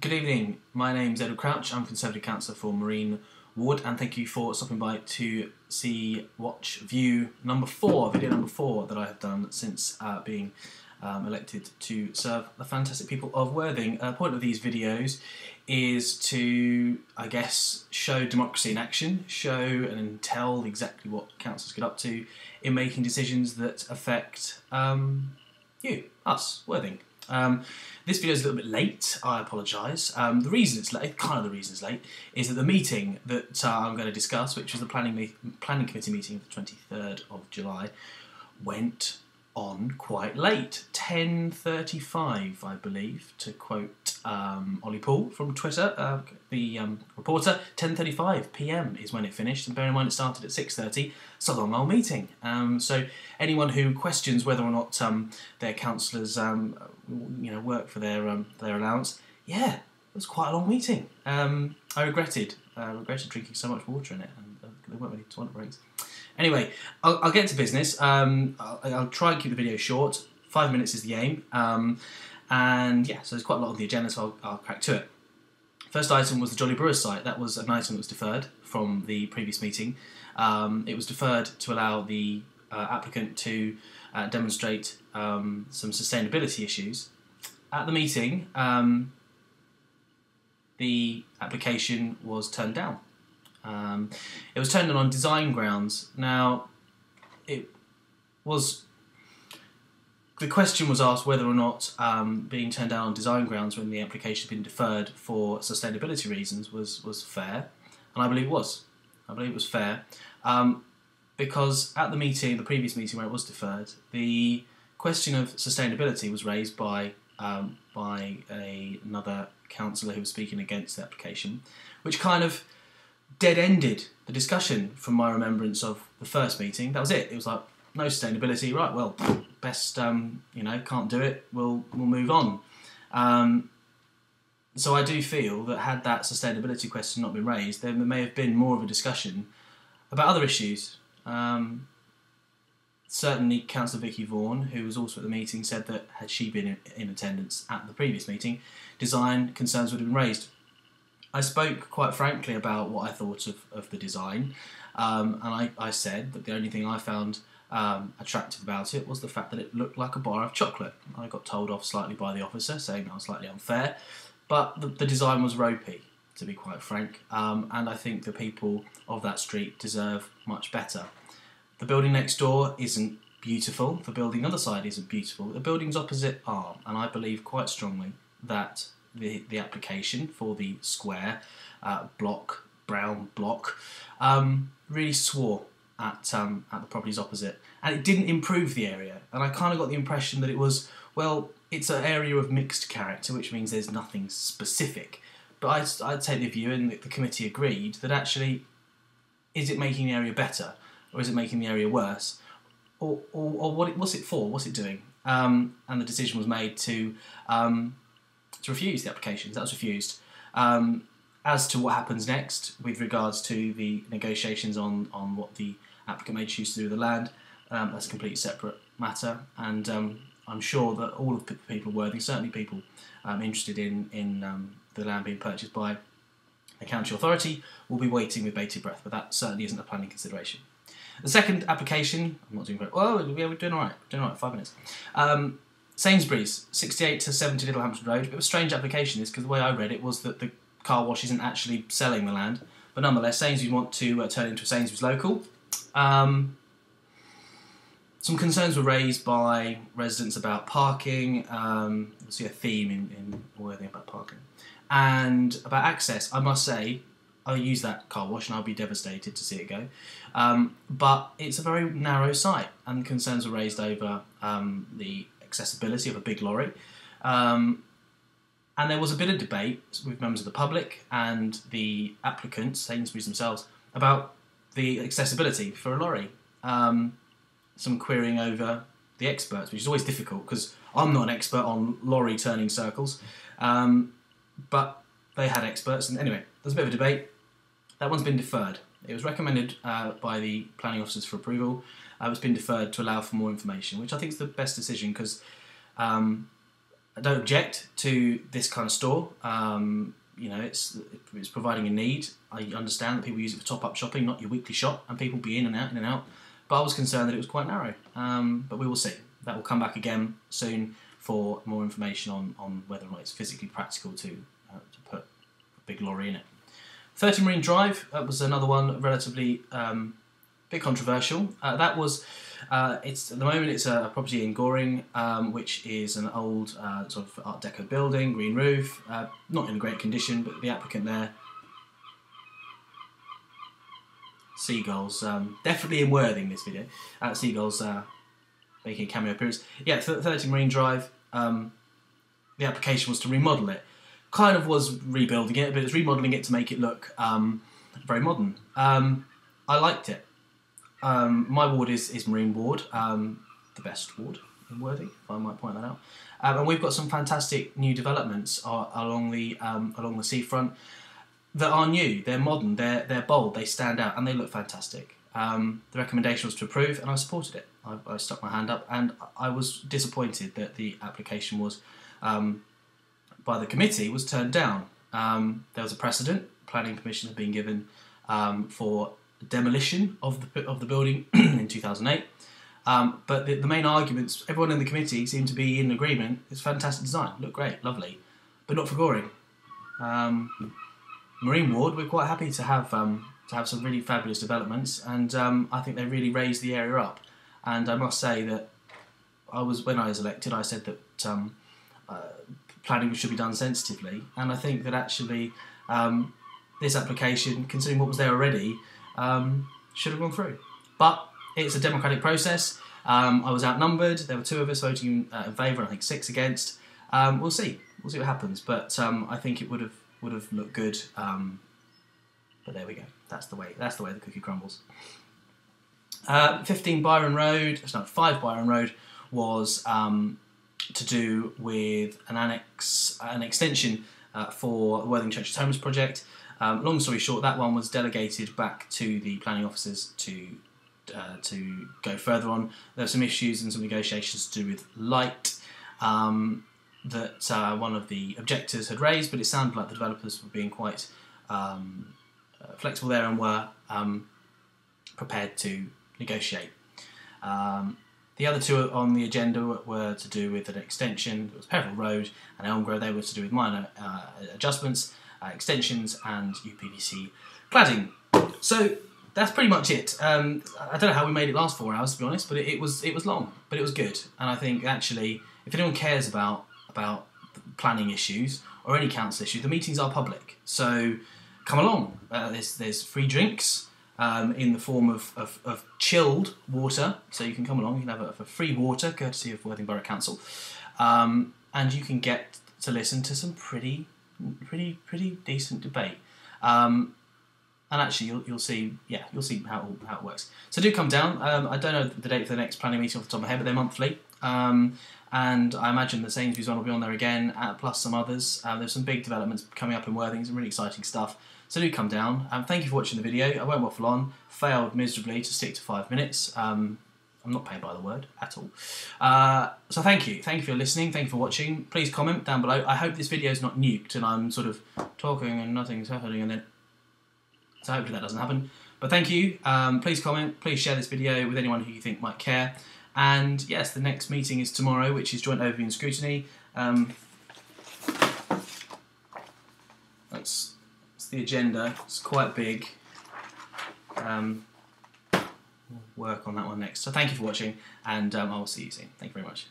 Good evening. My name's Edward Crouch. I'm Conservative Councillor for Marine Ward, and thank you for stopping by to see, watch, view number four, video number four that I have done since uh, being um, elected to serve the fantastic people of Worthing. Uh, the point of these videos is to, I guess, show democracy in action, show and tell exactly what councils get up to in making decisions that affect um, you, us, Worthing. Um, this video is a little bit late. I apologise. Um, the reason it's late, kind of the reason it's late, is that the meeting that uh, I'm going to discuss, which was the planning planning committee meeting of the 23rd of July, went on quite late, 10:35, I believe, to quote um, Ollie Paul from Twitter, uh, the um, reporter. 10:35 p.m. is when it finished, and bear in mind it started at 6:30. It's a long old meeting. Um, so anyone who questions whether or not um, their councillors, um, you know, work for their um, their allowance, yeah, it was quite a long meeting. I regretted uh, regretted drinking so much water in it, and uh, there weren't many toilet breaks. Anyway, I'll, I'll get to business. Um, I'll, I'll, try and keep the video short. Five minutes is the aim. Um, and yeah, so there's quite a lot on the agenda, so I'll, I'll, crack to it. First item was the Jolly Brewers site. That was an item that was deferred from the previous meeting. Um, it was deferred to allow the uh, applicant to uh, demonstrate um, some sustainability issues. At the meeting, um, the application was turned down. Um, it was turned on design grounds. Now, it was the question was asked whether or not um, being turned down on design grounds when the application had been deferred for sustainability reasons was was fair, and I believe it was. I believe it was fair um, because at the meeting, the previous meeting where it was deferred, the question of sustainability was raised by um, by a, another councillor who was speaking against the application, which kind of dead ended the discussion from my remembrance of the first meeting. That was it. It was like no sustainability. Right. Well, best um, you know can't do it. We'll we'll move on. Um, so I do feel that had that sustainability question not been raised, then there may have been more of a discussion about other issues. Um, certainly, Councillor Vicky Vaughan, who was also at the meeting, said that had she been in, in attendance at the previous meeting, design concerns would have been raised. I spoke quite frankly about what I thought of, of the design, um, and I, I said that the only thing I found um, attractive about it was the fact that it looked like a bar of chocolate. I got told off slightly by the officer, saying that was slightly unfair, but the, the design was ropey, to be quite frank, um, and I think the people of that street deserve much better. The building next door isn't beautiful, the building on the other side isn't beautiful, the buildings opposite are, and I believe quite strongly that the, the application for the square uh, block, brown block, um, really swore at um, at the properties opposite, and it didn't improve the area. And I kind of got the impression that it was well, it's an area of mixed character, which means there's nothing specific. But I'd, I'd take the view, and the, the committee agreed, that actually, is it making the area better, or is it making the area worse, or or, or what? It, what's it for? What's it doing? Um, and the decision was made to um, to refuse the applications. That was refused. Um, as to what happens next with regards to the negotiations on, on what the applicant may choose to do with the land, um, that's a completely separate matter. And um, I'm sure that all of the people worthy, certainly people um, interested in, in um, the land being purchased by a county authority, will be waiting with bated breath, but that certainly isn't a planning consideration. The second application, I'm not doing very well, yeah, we're doing all right, doing all right, five minutes. Sainsbury's, 68 to 70 Littlehampton Road. A bit of a strange application is because the way I read it was that the car wash isn't actually selling the land, but nonetheless, Sainsbury's want to uh, turn it into a Sainsbury's local. Um, some concerns were raised by residents about parking. Um, you'll see a theme in, in about parking. And about access, I must say, I'll use that car wash and I'll be devastated to see it go. Um, but it's a very narrow site, and concerns were raised over um, the accessibility of a big lorry. Um, and there was a bit of debate with members of the public and the applicants, Sainsbury's themselves, about the accessibility for a lorry. Um, some querying over the experts, which is always difficult because I'm not an expert on lorry turning circles. Um, but they had experts, and anyway, there's a bit of a debate. That one's been deferred. It was recommended uh, by the planning officers for approval. Uh, it's been deferred to allow for more information, which I think is the best decision because um, I don't object to this kind of store. Um, you know, it's it's providing a need. I understand that people use it for top up shopping, not your weekly shop, and people be in and out, in and out. But I was concerned that it was quite narrow. Um, but we will see. That will come back again soon for more information on, on whether or not it's physically practical to uh, to put a big lorry in it. 30 Marine Drive, that was another one relatively um, bit controversial. Uh, that was, uh, it's at the moment it's a property in Goring, um, which is an old uh, sort of Art Deco building, green roof, uh, not in great condition, but the applicant there. Seagulls, um, definitely in Worthing this video. Uh, seagulls uh, making a cameo appearance. Yeah, 30 Marine Drive. Um, the application was to remodel it. Kind of was rebuilding it, but it's remodeling it to make it look um, very modern. Um, I liked it. Um, my ward is, is Marine Ward, um, the best ward in Worthing, if I might point that out. Um, and we've got some fantastic new developments uh, along the along the seafront that are new. They're modern. They're they're bold. They stand out, and they look fantastic. Um, the recommendation was to approve, and I supported it. I, I, stuck my hand up, and I was disappointed that the application was um, by the committee was turned down. there was a precedent. Planning permission had been given for demolition of the of the building in 2008. Um, but the, the, main arguments, everyone in the committee seemed to be in agreement. It's fantastic design, look great, lovely, but not for Goring. Um, Marine Ward, we're quite happy to have um, to have some really fabulous developments, and um, I think they really raised the area up. And I must say that I was when I was elected, I said that um, uh, planning should be done sensitively, and I think that actually um, this application, considering what was there already, um, should have gone through. But it's a democratic process. Um, I was outnumbered. There were two of us voting uh, in favour, I think six against. Um, we'll see. We'll see what happens. But um, I think it would have would have looked good. Um, but there we go. That's the way. That's the way the cookie crumbles. Uh, 15 Byron Road. No, five Byron Road was um, to do with an annex, an extension uh, for Worthing Churches Homes project. Um, long story short, that one was delegated back to the planning officers to uh, to go further on. There were some issues and some negotiations to do with light um, that uh, one of the objectors had raised, but it sounded like the developers were being quite um, uh, flexible there and were um, prepared to negotiate. Um, the other two on the agenda were to do with an extension. It was Peveril Road and Elmgrove. They were to do with minor uh, adjustments uh, extensions, and UPVC cladding. So that's pretty much it. Um, I don't know how we made it last four hours, to be honest, but it, it, was it was long, but it was good. And I think actually, if anyone cares about about planning issues or any council issue, the meetings are public. So come along. Uh, there's there's free drinks. Um, in the form of, of, of, chilled water, so you can come along. You can have a, a free water, courtesy of Worthing Borough Council, um, and you can get to listen to some pretty pretty pretty decent debate. Um, and actually, you'll, you'll see, yeah, you'll see how, how it works. So do come down. Um, I don't know the date for the next planning meeting off the top of my head, but they're monthly. Um, and I imagine the Sainsbury's one will be on there again, plus some others. Uh, there's some big developments coming up in Worthing, some really exciting stuff. So do come down. Um, thank you for watching the video. I won't waffle on. Failed miserably to stick to five minutes. Um, I'm not paid by the word at all. Uh, so thank you. Thank you for listening. Thank you for watching. Please comment down below. I hope this video is not nuked and I'm sort of talking and nothing's happening and then... So hopefully that doesn't happen. But thank you. Um, please comment. Please share this video with anyone who you think might care. And yes, the next meeting is tomorrow, which is joint overview and scrutiny. Um, that's, that's the agenda. It's quite big. Um, work on that one next. So thank you for watching, and um, I will see you soon. Thank you very much.